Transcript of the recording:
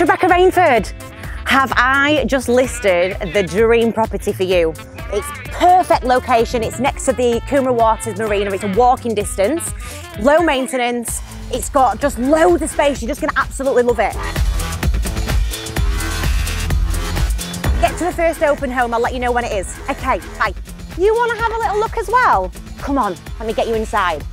Rebecca Rainford. Have I just listed the dream property for you? It's perfect location. It's next to the Coomera Waters Marina. It's a walking distance, low maintenance. It's got just loads of space. You're just gonna absolutely love it. Get to the first open home. I'll let you know when it is. Okay, bye. You wanna have a little look as well? Come on, let me get you inside.